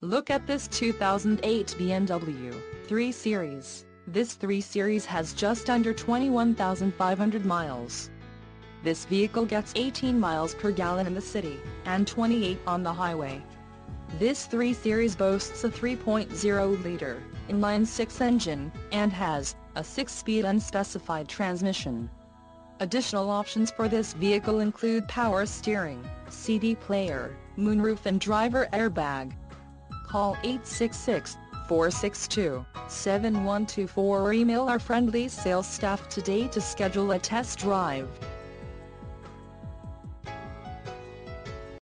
Look at this 2008 BMW 3 Series. This 3 Series has just under 21,500 miles. This vehicle gets 18 miles per gallon in the city, and 28 on the highway. This 3 Series boasts a 3.0-liter, inline-six engine, and has, a 6-speed unspecified transmission. Additional options for this vehicle include power steering, CD player, moonroof and driver airbag. Call 866-462-7124 or email our friendly sales staff today to schedule a test drive.